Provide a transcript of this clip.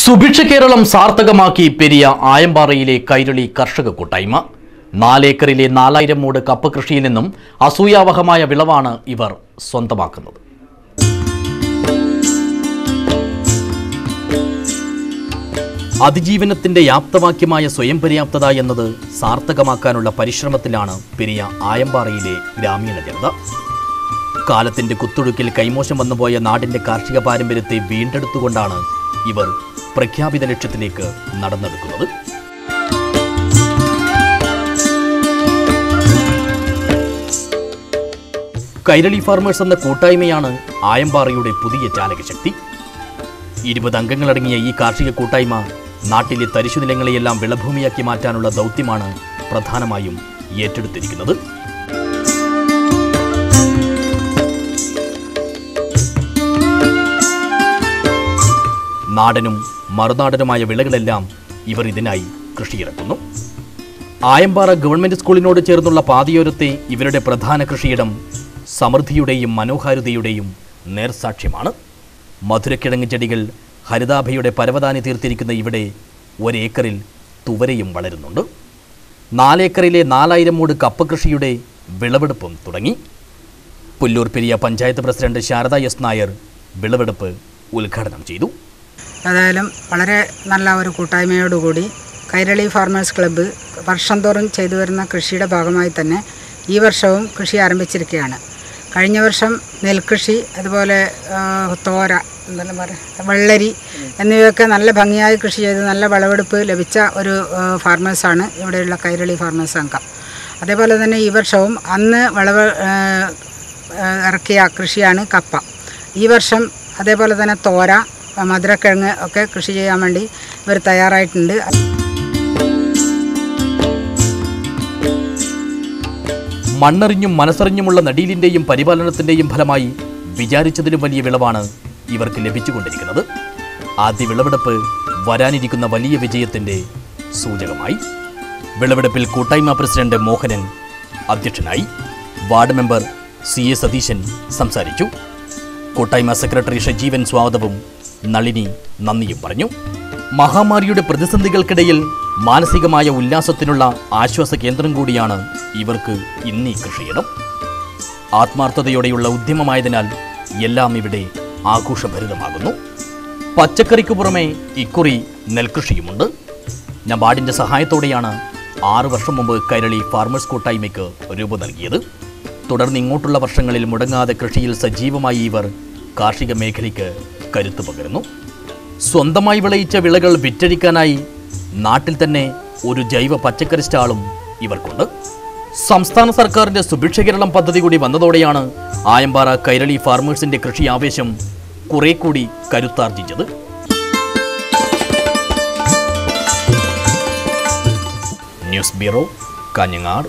സുഭിക്ഷ കേരളം സാർത്ഥകമാക്കി പെരിയ ആയമ്പാറയിലെ കൈരളി കർഷക കൂട്ടായ്മ. നാലേക്കറിലെ നാലായിരം മൂട് കപ്പ കൃഷിയിൽ നിന്നും അസൂയാവഹമായ വിളവാണ് ഇവർ സ്വന്തമാക്കുന്നത്. അതിജീവനത്തിന്റെ യാപ്തവാക്യമായ സ്വയം പര്യാപ്തത എന്നത് സാർത്ഥകമാക്കാനുള്ള പരിശ്രമത്തിലാണ് പെരിയ ആയമ്പാറയിലെ ഗ്രാമീണ ജനത. കാലത്തിന്റെ കുത്തൊഴുക്കിൽ കൈമോശം വന്നുപോയ നാടിന്റെ കാർഷിക പാരമ്പര്യത്തെ വീണ്ടെടുത്തുകൊണ്ടാണ് ഇവർ പ്രഖ്യാപിത ലക്ഷ്യത്തിലേക്ക് നടന്നെടുക്കുന്നത്. കൈരളി ഫാർമേഴ്സ് എന്ന കൂട്ടായ്മയാണ് ആയമ്പാറയുടെ പുതിയ ചാലകശക്തി. ഇരുപത് അംഗങ്ങളടങ്ങിയ ഈ കാർഷിക കൂട്ടായ്മ നാട്ടിലെ തരിശു നിലങ്ങളെയെല്ലാം വിളഭൂമിയാക്കി മാറ്റാനുള്ള ദൗത്യമാണ് പ്രധാനമായും ഏറ്റെടുത്തിരിക്കുന്നത്. നാടനും മറുനാടനുമായ വിളകളെല്ലാം ഇവർ ഇതിനായി കൃഷിയിറക്കുന്നു. ആയമ്പാറ ഗവൺമെന്റ് സ്കൂളിനോട് ചേർന്നുള്ള പാതയോരത്തെ ഇവരുടെ പ്രധാന കൃഷിയിടം സമൃദ്ധിയുടെയും മനോഹാരിതയുടെയും നേർസാക്ഷ്യമാണ്. മധുരക്കിഴങ്ങ് ചെടികൾ ഹരിതാഭയുടെ പരവതാനി തീർത്തിരിക്കുന്ന ഇവിടെ ഒരേക്കറിൽ തുവരയും വളരുന്നുണ്ട്. നാലേക്കറിലെ നാലായിരം മൂട് കപ്പ കൃഷിയുടെ വിളവെടുപ്പും തുടങ്ങി. പുല്ലൂർ പെരിയ പഞ്ചായത്ത് പ്രസിഡന്റ് ശാരദ എസ് നായർ വിളവെടുപ്പ് ഉദ്ഘാടനം ചെയ്തു. ഏതായാലും വളരെ നല്ല ഒരു കൂട്ടായ്മയോടുകൂടി കൈരളി ഫാർമേഴ്സ് ക്ലബ്ബ് വർഷം തോറും ചെയ്തു വരുന്ന കൃഷിയുടെ ഭാഗമായി തന്നെ ഈ വർഷവും കൃഷി ആരംഭിച്ചിരിക്കുകയാണ്. കഴിഞ്ഞ വർഷം നെൽകൃഷി അതുപോലെ തോര എന്തെല്ലാം പറയുക വെള്ളരി എന്നിവയൊക്കെ നല്ല ഭംഗിയായി കൃഷി ചെയ്ത് നല്ല വിളവെടുപ്പ് ലഭിച്ച ഒരു ഫാർമേഴ്സാണ് ഇവിടെയുള്ള കൈരളി ഫാർമേഴ്സ് സംഘം. അതേപോലെ തന്നെ ഈ വർഷവും അന്ന് വിളവ് ഇറക്കിയ കൃഷിയാണ് കപ്പ. ഈ വർഷം അതേപോലെ തന്നെ തോര മധുരക്കിഴങ്ങ് ഒക്കെ കൃഷി ചെയ്യാൻ വേണ്ടി ഇവർ തയ്യാറായിട്ടുണ്ട്. മണ്ണറിഞ്ഞും മനസ്സറിഞ്ഞുമുള്ള നടീലിന്റെയും പരിപാലനത്തിന്റെയും ഫലമായി വിചാരിച്ചതിലും വലിയ വിളവാണ് ഇവർക്ക് ലഭിച്ചുകൊണ്ടിരിക്കുന്നത്. ആദ്യ വിളവെടുപ്പ് വരാനിരിക്കുന്ന വലിയ വിജയത്തിന്റെ സൂചകമായി. വിളവെടുപ്പിൽ കൂട്ടായ്മ പ്രസിഡന്റ് മോഹനൻ അധ്യക്ഷനായി ward member C A Satheesan സംസാരിച്ചു. കൂട്ടായ്മ സെക്രട്ടറി ഷജീവൻ സ്വാഗതവും നളിനി നന്ദിയും പറഞ്ഞു. മഹാമാരിയുടെ പ്രതിസന്ധികൾക്കിടയിൽ മാനസികമായ ഉല്ലാസത്തിനുള്ള ആശ്വാസ കേന്ദ്രം കൂടിയാണ് ഇവർക്ക് ഇന്നീ കൃഷിയിടം. ആത്മാർത്ഥതയോടെയുള്ള ഉദ്യമമായതിനാൽ എല്ലാം ഇവിടെ ആഘോഷഭരിതമാകുന്നു. പച്ചക്കറിക്ക് പുറമെ ഇക്കുറി നെൽകൃഷിയുമുണ്ട്. നബാർഡിന്റെ സഹായത്തോടെയാണ് ആറു വർഷം മുമ്പ് കൈരളി ഫാർമേഴ്സ് കൂട്ടായ്മയ്ക്ക് രൂപം നൽകിയത്. തുടർന്ന് ഇങ്ങോട്ടുള്ള വർഷങ്ങളിൽ മുടങ്ങാതെ കൃഷിയിൽ സജീവമായി ഇവർ കാർഷിക മേഖലയ്ക്ക് കരുത്തു പകരുന്നു. സ്വന്തമായി വിളയിച്ച വിളകൾ വിറ്റഴിക്കാനായി നാട്ടിൽ തന്നെ ഒരു ജൈവ പച്ചക്കറി സ്റ്റാളും ഇവർക്കുണ്ട്. സംസ്ഥാന സർക്കാരിന്റെ സുഭിക്ഷ കേരളം പദ്ധതി കൂടി വന്നതോടെയാണ് ആയമ്പാറ കൈരളി ഫാർമേഴ്സിന്റെ കൃഷി ആവേശം കുറെ കൂടി കരുത്താർജിച്ചത്. News bureau Kanhangad.